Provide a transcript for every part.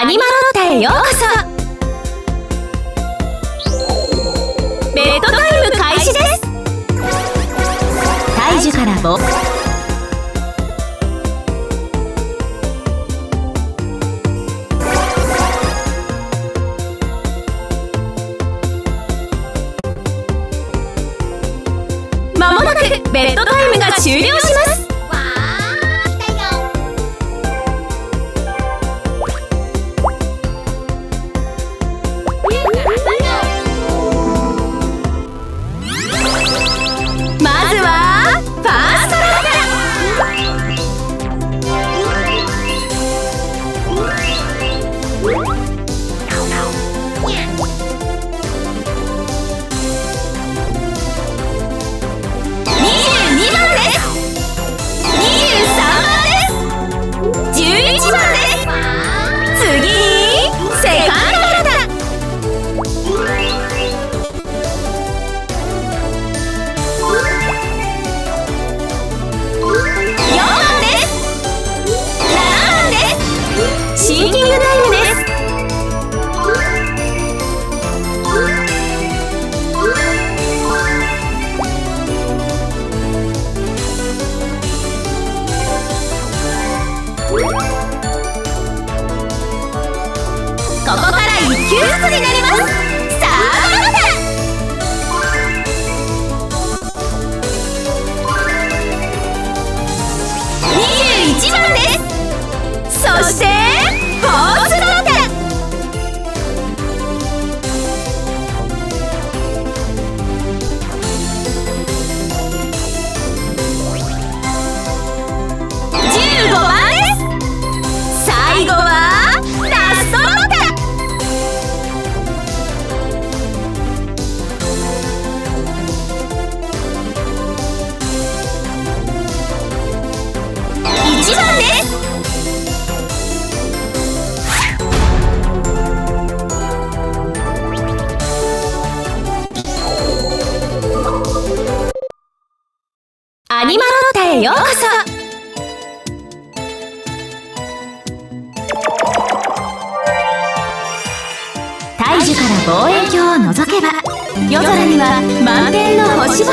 アニマロへようこそ。ベッドタイム開始です。大樹からまもなくベッドタイムが終了します。ここから一級ずつになります。は満天の星々。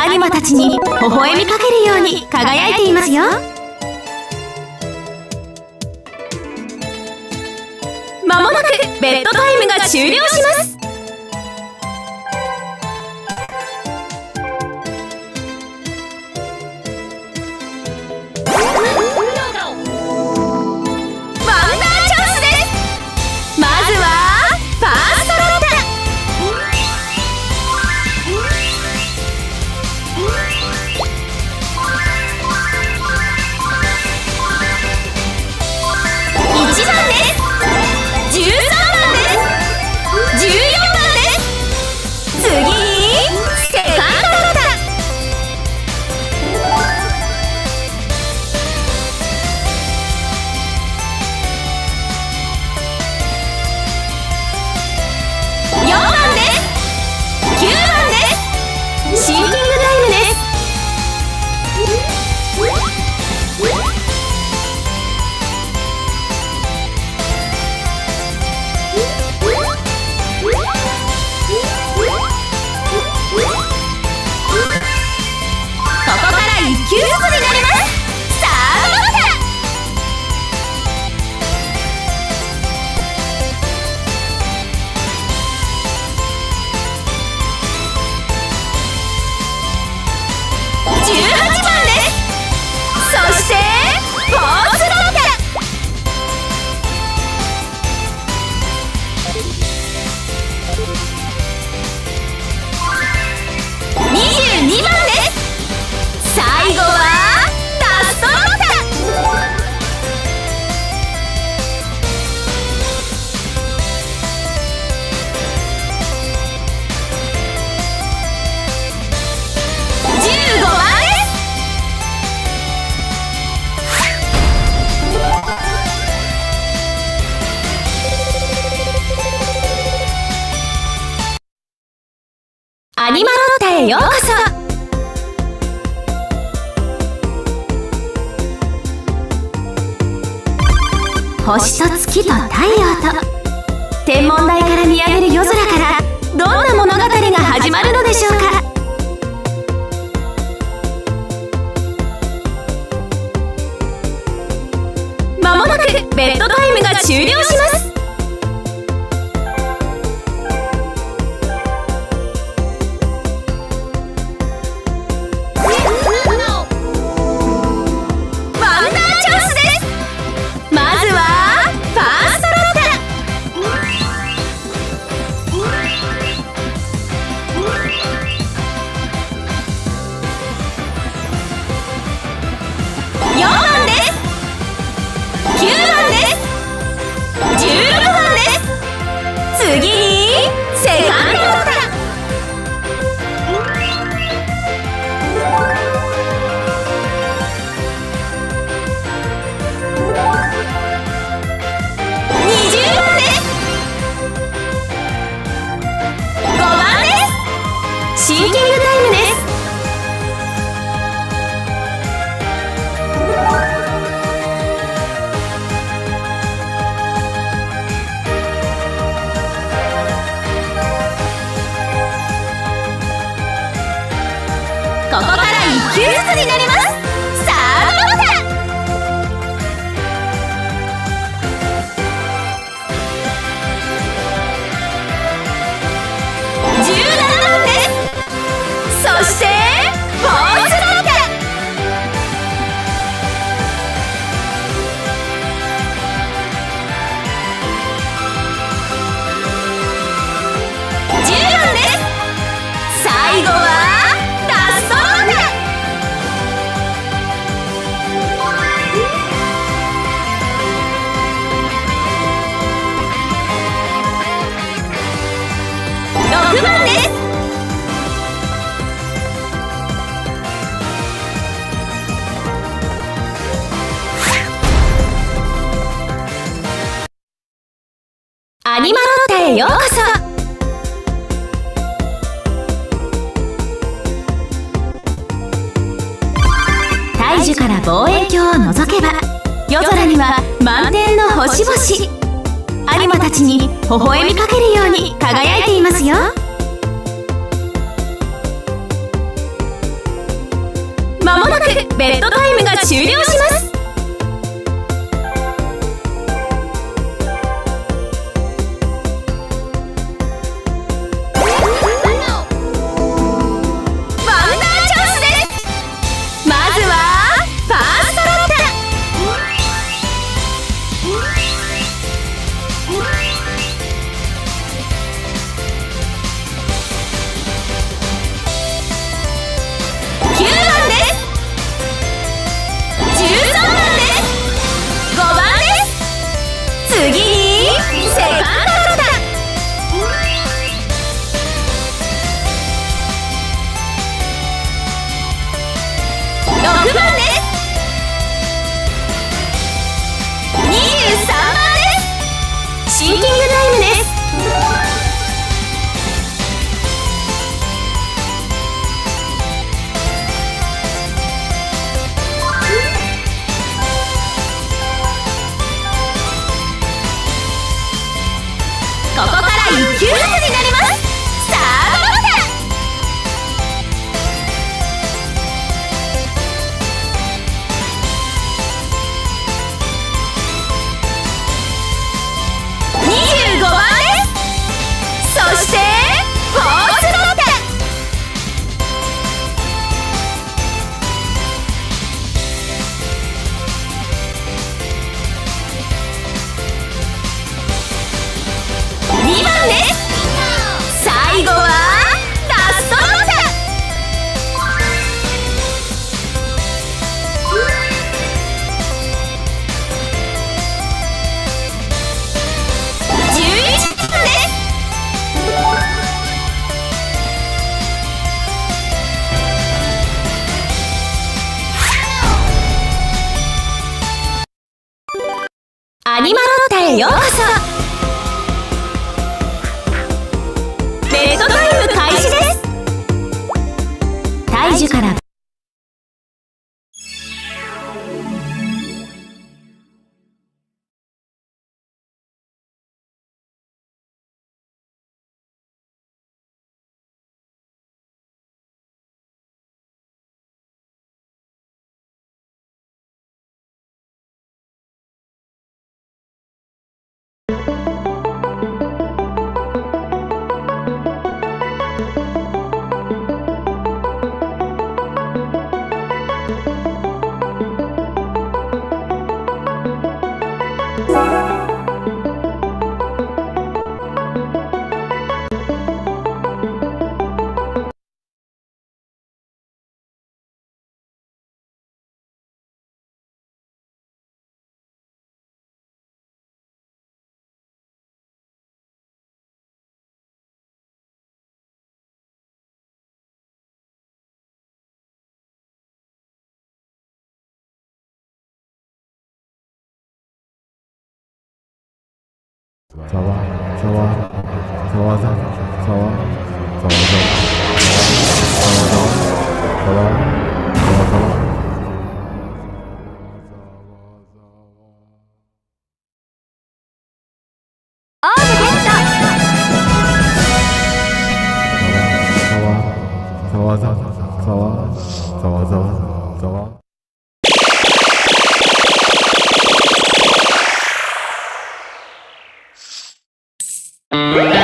アニマたちに微笑みかけるように輝いていますよ。まもなくベッドタイムが終了します。星と月と太陽と。天文台から見上げる夜空からどんな物語が始まるのでしょうか。まもなくベッドタイムが終了します。走吧，走吧，走吧，走走吧，走吧走吧走吧走吧走吧。走吧，走吧，走吧，走走走吧，走吧走吧。Mm-hmm.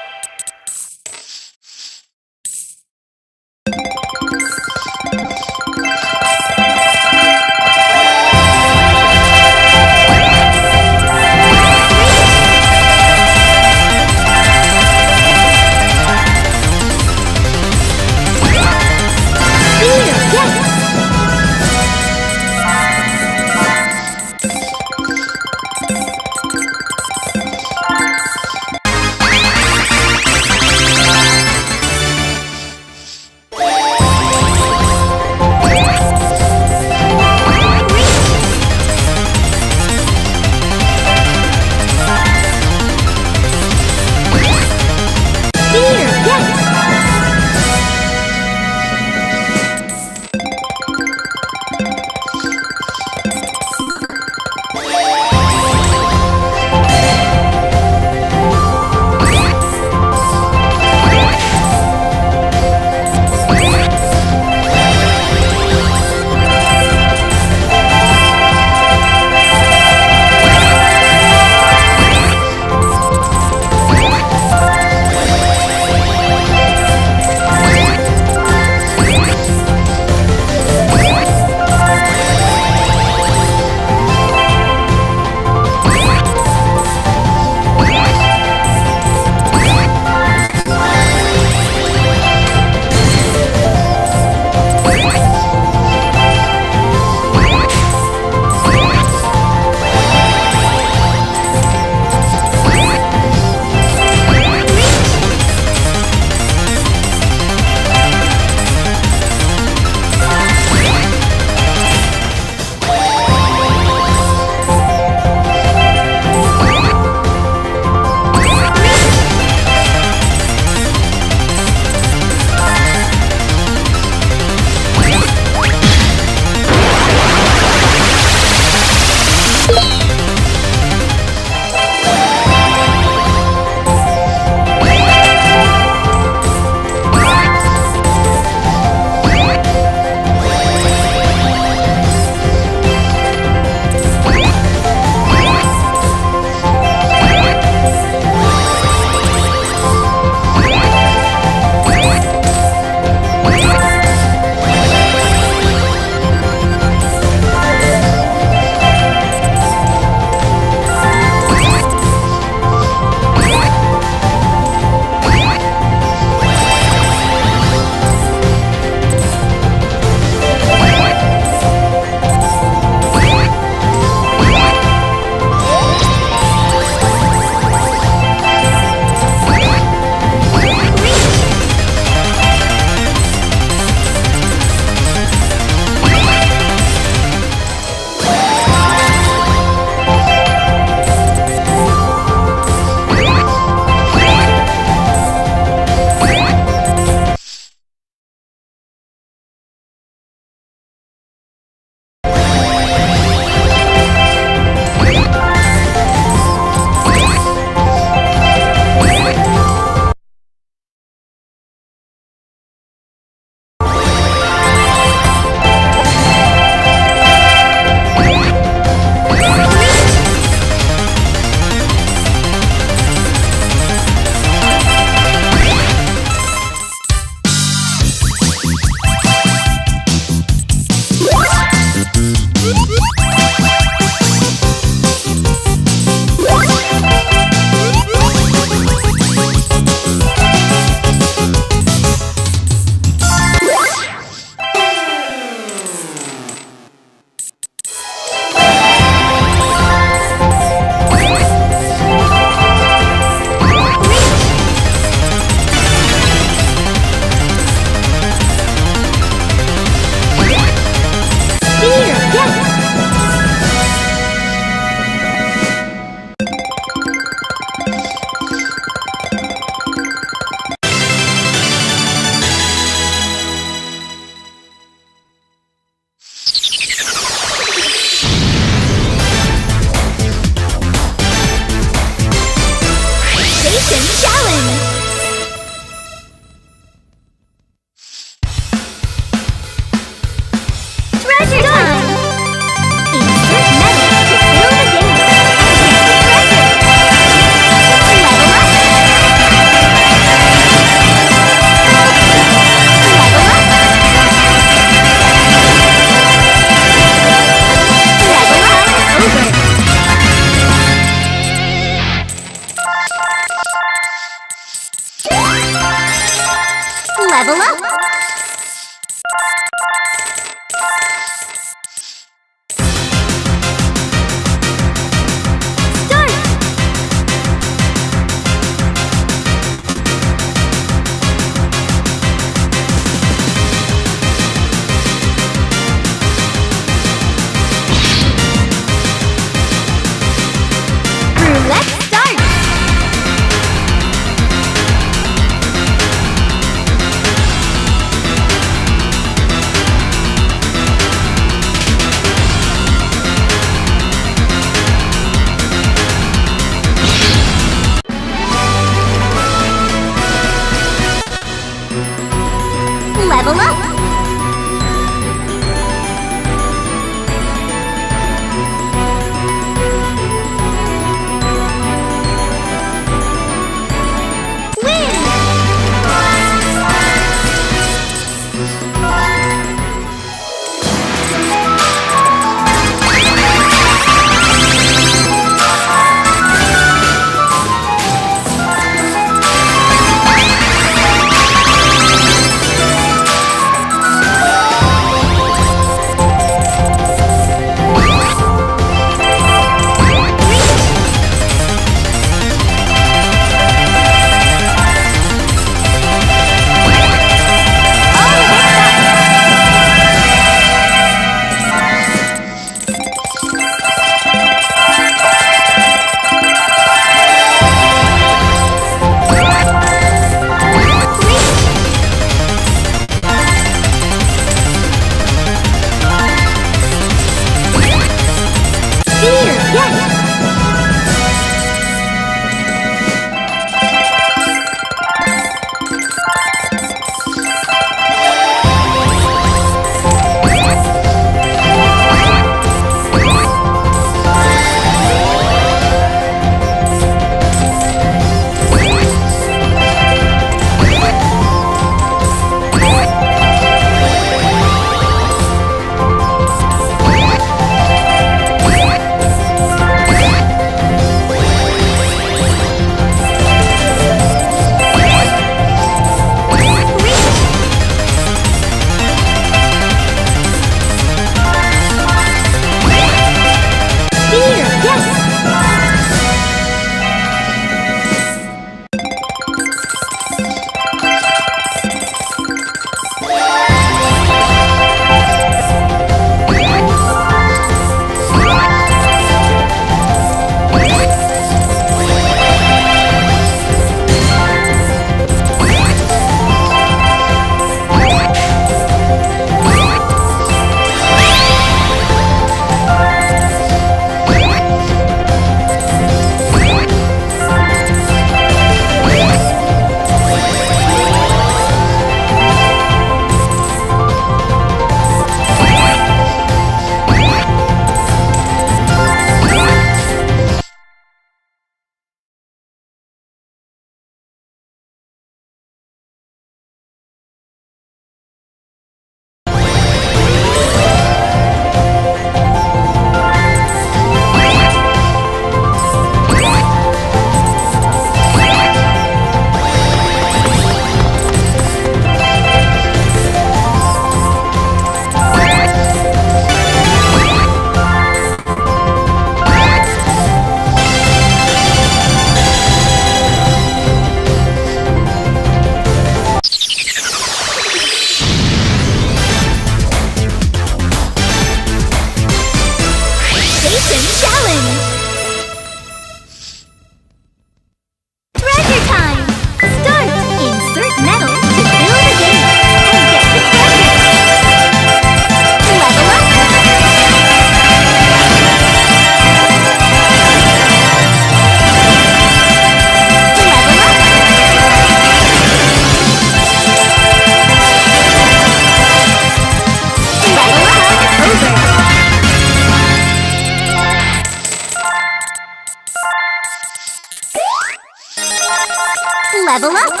level up!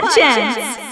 got chance. chance.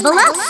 Level up!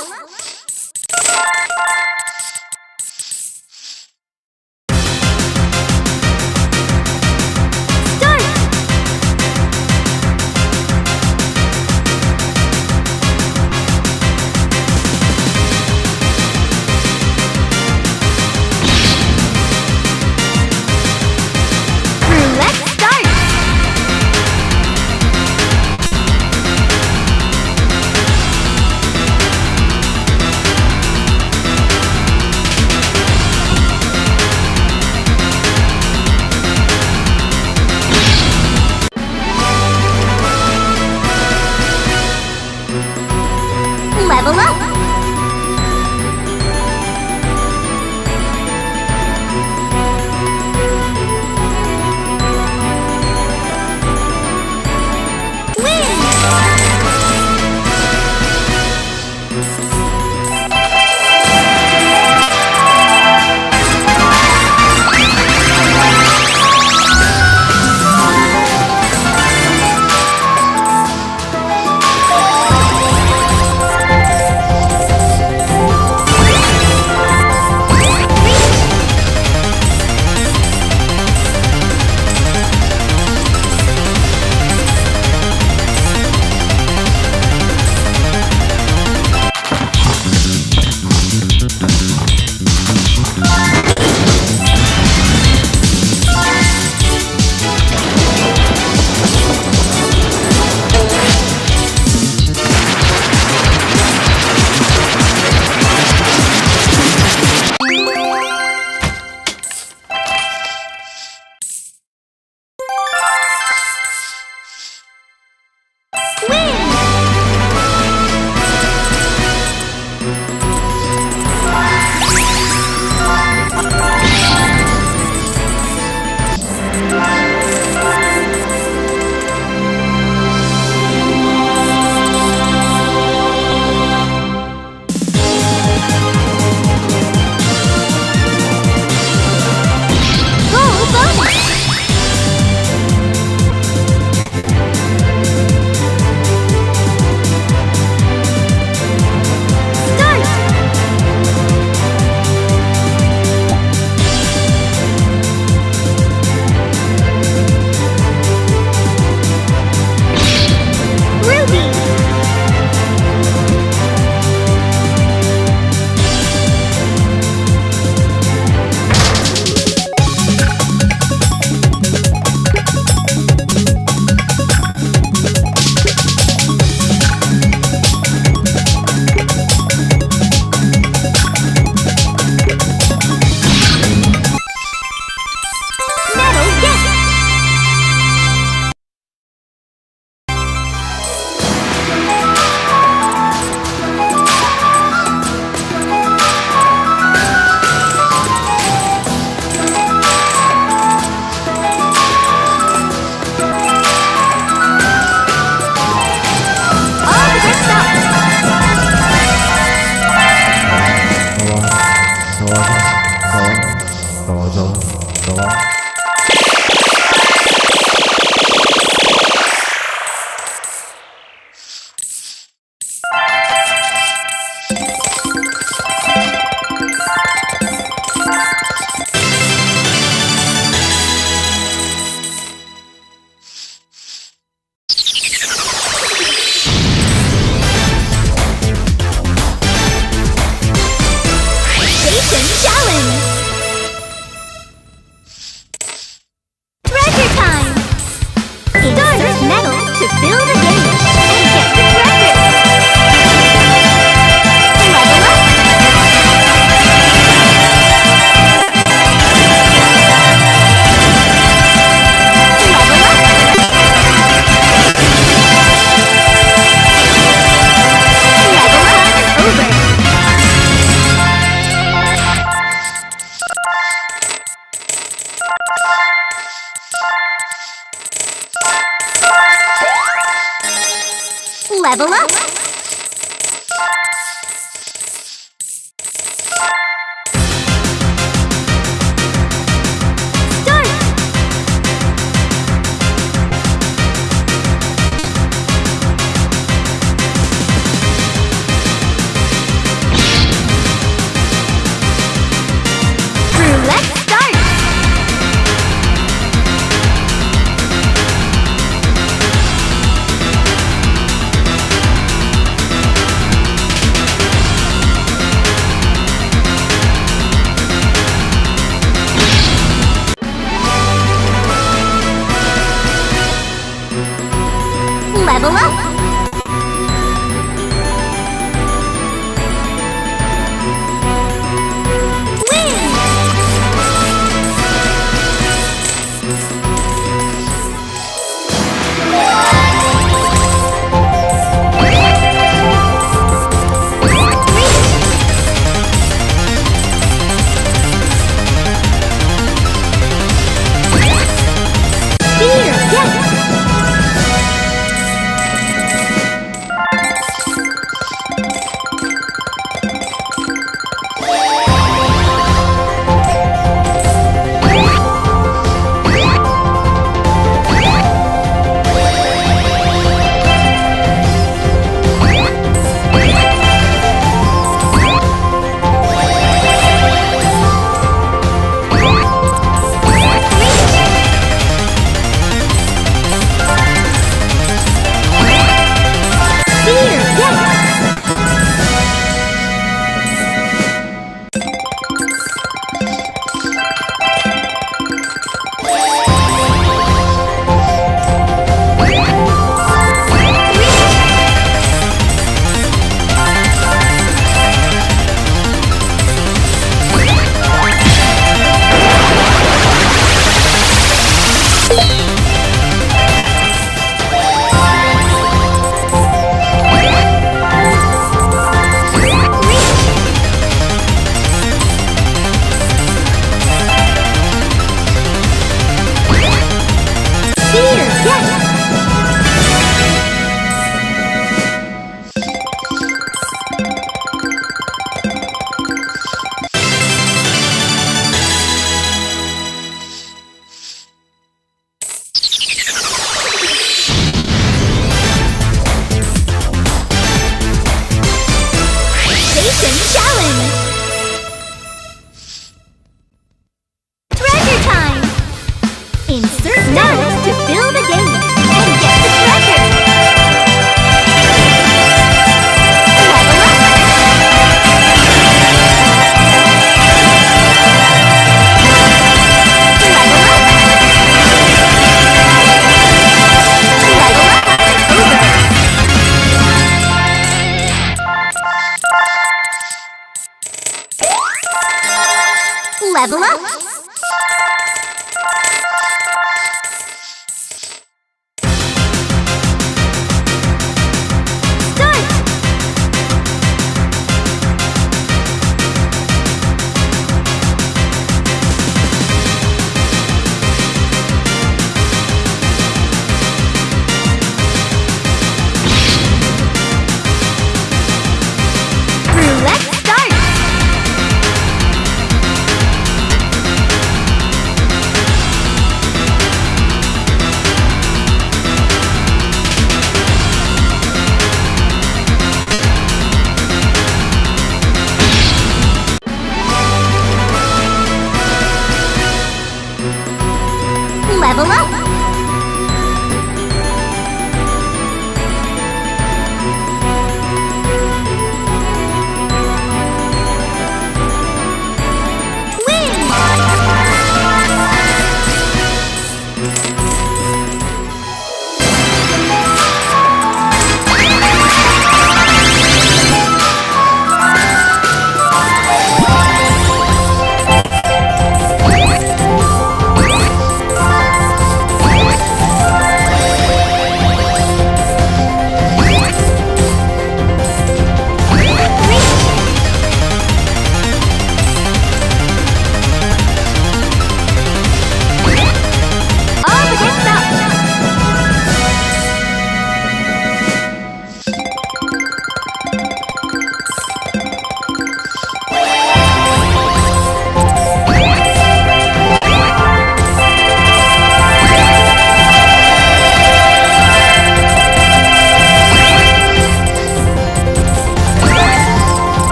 Level up!